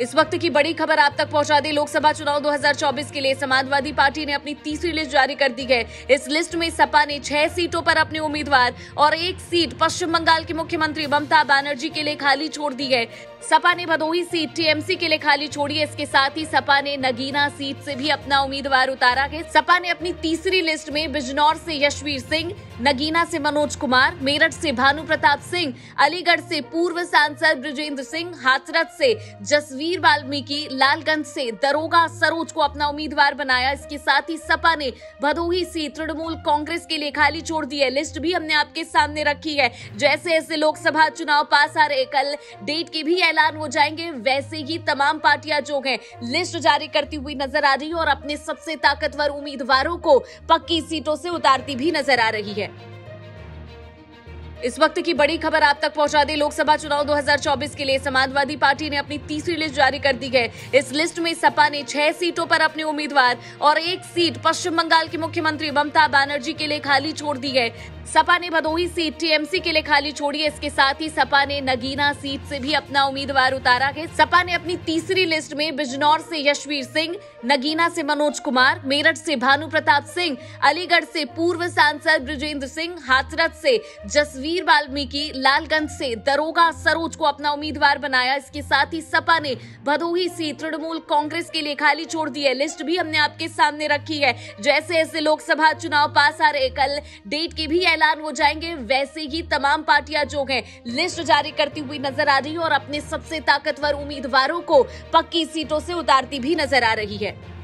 इस वक्त की बड़ी खबर आप तक पहुँचा दी। लोकसभा चुनाव 2024 के लिए समाजवादी पार्टी ने अपनी तीसरी लिस्ट जारी कर दी है। इस लिस्ट में सपा ने छह सीटों पर अपने उम्मीदवार और एक सीट पश्चिम बंगाल की मुख्यमंत्री ममता बनर्जी के लिए खाली छोड़ दी है। सपा ने भदोही सीट, टीएमसी के लिए खाली छोड़ी है। इसके साथ ही सपा ने नगीना सीट से भी अपना उम्मीदवार उतारा है। सपा ने अपनी तीसरी लिस्ट में बिजनौर से यशवीर सिंह, नगीना से मनोज कुमार, मेरठ से भानु प्रताप सिंह, अलीगढ़ से पूर्व सांसद ब्रजेंद्र सिंह हाथरथ से जसवीर वाल्मीकि लालगंज से दरोगा सरोज को अपना उम्मीदवार बनाया। इसके साथ ही सपा ने भदोही से तृणमूल कांग्रेस के लिए खाली छोड़ दी है। लिस्ट भी हमने आपके सामने रखी है। जैसे ऐसे लोकसभा चुनाव पास आ रहे कल डेट के भी ऐलान हो जाएँगे, वैसे ही तमाम पार्टियाँ जो है, लिस्ट जारी करती हुई नज़र आ रही है और अपने सबसे ताकतवर उम्मीदवारों को पक्की सीटों से उतारती भी नज़र आ रही है। इस वक्त की बड़ी खबर आप तक पहुँचा दी। लोकसभा चुनाव 2024 के लिए समाजवादी पार्टी ने अपनी तीसरी लिस्ट जारी कर दी है। इस लिस्ट में सपा ने छह सीटों पर अपने उम्मीदवार और एक सीट पश्चिम बंगाल की मुख्यमंत्री ममता बनर्जी के लिए खाली छोड़ दी है। सपा ने भदोही सीट, टीएमसी के लिए खाली छोड़ी है। इसके साथ ही सपा ने नगीना सीट से भी अपना उम्मीदवार उतारा है। सपा ने अपनी तीसरी लिस्ट में बिजनौर से यशवीर सिंह, नगीना से मनोज कुमार, मेरठ से भानु प्रताप सिंह, अलीगढ़ से पूर्व सांसद ब्रजेंद्र सिंह हाथरथ से जसवीर वाल्मीकि लालगंज से दरोगा सरोज को अपना उम्मीदवार बनाया। इसके साथ ही सपा ने भदोही से तृणमूल कांग्रेस के लिए खाली छोड़ दी है। लिस्ट भी हमने आपके सामने रखी है। जैसे ऐसे लोकसभा चुनाव पास आ रहे, कल डेट के भी ऐलान हो जाएँगे, वैसे ही तमाम पार्टियाँ जो हैं, लिस्ट जारी करती हुई नज़र आ रही है और अपने सबसे ताकतवर उम्मीदवारों को पक्की सीटों से उतारती भी नज़र आ रही है।